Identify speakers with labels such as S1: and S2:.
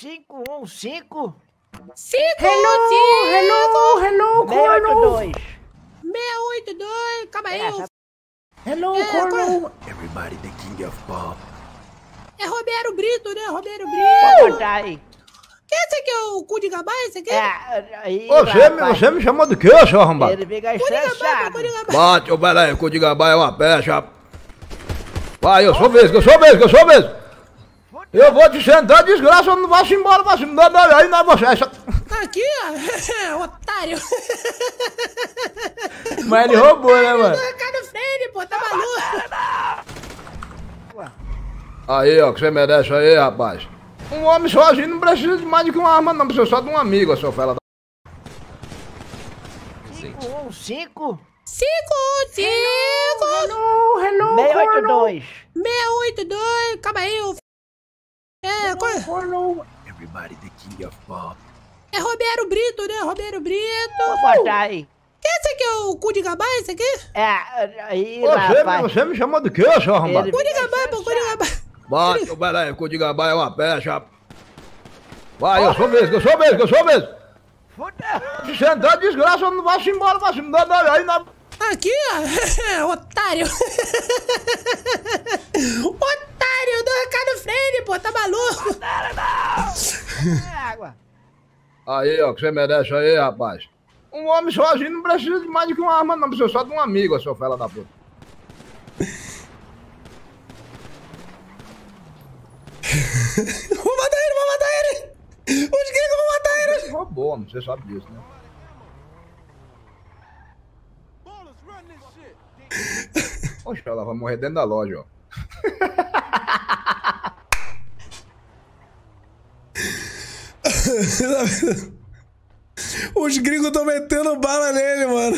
S1: 515
S2: Cinco,
S3: Hello,
S2: cinco,
S3: hello, hello, Colonel.
S1: 682.
S2: 682, calma aí.
S1: Essa.
S3: Hello,
S2: É,
S3: Colonel.
S4: Everybody the king of pop.
S2: É Roberto Brito, né? Roberto
S1: Vou
S2: Brito.
S1: botar aí.
S2: Quem é esse aqui? É o cu de gabá? Esse aqui?
S1: É, aí,
S4: Você, me-
S1: rapaz,
S4: você me chamou de quê, seu arrombado?
S1: Ele fica
S2: Cu de gabá,
S1: estressado.
S2: cu de gabá.
S4: Bate, ô peraí, cu de gabá é uma pecha. Vai, eu sou vesgo, eu sou vesgo, eu sou vesgo. Eu vou te sentar, desgraça, não vai-se embora, vai-se embora, aí não é você. Essa-
S2: Tá aqui, ó. Otário.
S4: Mas ele roubou, né, mano?
S2: Ricardo Freire, pô, tá maluco?
S4: Aí, ó, que você merece aí, rapaz. Um homem sozinho não precisa de mais do que uma arma, não, precisa só de um amigo, seu fela da...
S1: 515
S2: Cinco, cinco,
S3: Hello, hello, Colonel.
S1: 682.
S2: 682, calma aí. Ô f- É,
S3: Colonel.
S4: Everybody the king of pop.
S2: é Roberto Brito, né? Roberto Brito.
S1: Vou botar aí.
S2: Quem é esse aqui? É o cu de gabá? Esse aqui?
S1: É, aí,
S4: Você, me- você me chamou de quê, seu arrombado?
S2: Cu de gabá, pô, cu de gabá.
S4: Bate, ô peraí, cu de gabá é uma pecha. Vai, eu sou vesgo, eu sou vesgo, eu sou.
S1: Fudeu.
S4: Se sentar, desgraça, não vai-se embora, vai-se embora, aí é...
S2: Tá aqui, ó. Otário. Otário maluco?
S1: É água.
S4: Aí, ó, que você merece aí, rapaz. Um homem sozinho não precisa de mais do que uma arma, não. Precisa só de um amigo, seu fela da puta.
S2: Vou matar ele, vou matar ele. Os gringos vão matar ele.
S4: Roubou, não você sabe disso, né? Poxa, ela vai morrer dentro da loja, ó.
S2: Os gringos estão metendo bala nele, mano.